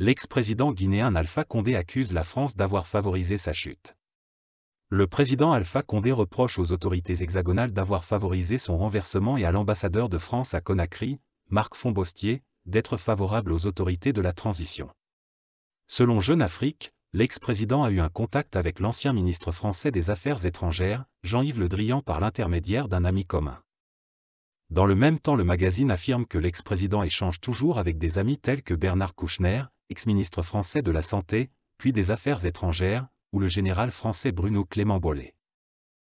l'ex-président guinéen Alpha Condé accuse la France d'avoir favorisé sa chute. Le président Alpha Condé reproche aux autorités hexagonales d'avoir favorisé son renversement et à l'ambassadeur de France à Conakry, Marc Fonbostier, d'être favorable aux autorités de la transition. Selon Jeune Afrique, l'ex-président a eu un contact avec l'ancien ministre français des Affaires étrangères, Jean-Yves Le Drian par l'intermédiaire d'un ami commun. Dans le même temps le magazine affirme que l'ex-président échange toujours avec des amis tels que Bernard Kouchner, ex-ministre français de la Santé, puis des Affaires étrangères, ou le général français Bruno Clément Bollet.